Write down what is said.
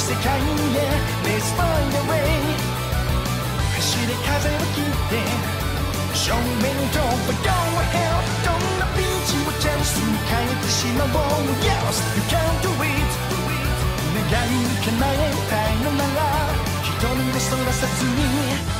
広がる世界へ Let's find a way 走れ風を切って正面に飛ぶ Go ahead どんなピンチもチャンスに変えてしまおう Yes you can do it 願い叶えたいのなら一人でそらさずに